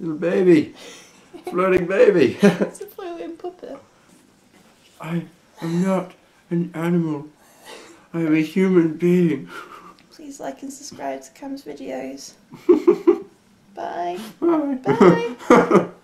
Little baby. Floating baby. It's a floating puppet. I am not an animal. I am a human being. Please like and subscribe to Cam's videos. Bye. Bye. Bye.